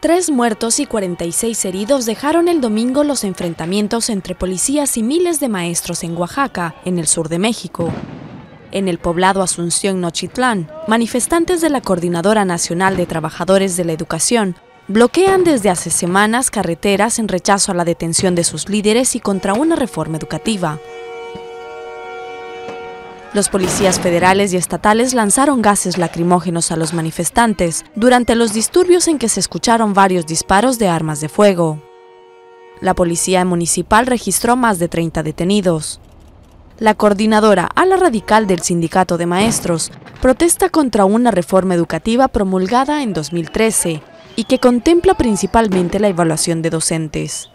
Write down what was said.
Tres muertos y 46 heridos dejaron el domingo los enfrentamientos entre policías y miles de maestros en Oaxaca, en el sur de México. En el poblado Asunción Nochitlán, manifestantes de la Coordinadora Nacional de Trabajadores de la Educación bloquean desde hace semanas carreteras en rechazo a la detención de sus líderes y contra una reforma educativa. Los policías federales y estatales lanzaron gases lacrimógenos a los manifestantes durante los disturbios en que se escucharon varios disparos de armas de fuego. La policía municipal registró más de 30 detenidos. La coordinadora ala radical del Sindicato de Maestros protesta contra una reforma educativa promulgada en 2013 y que contempla principalmente la evaluación de docentes.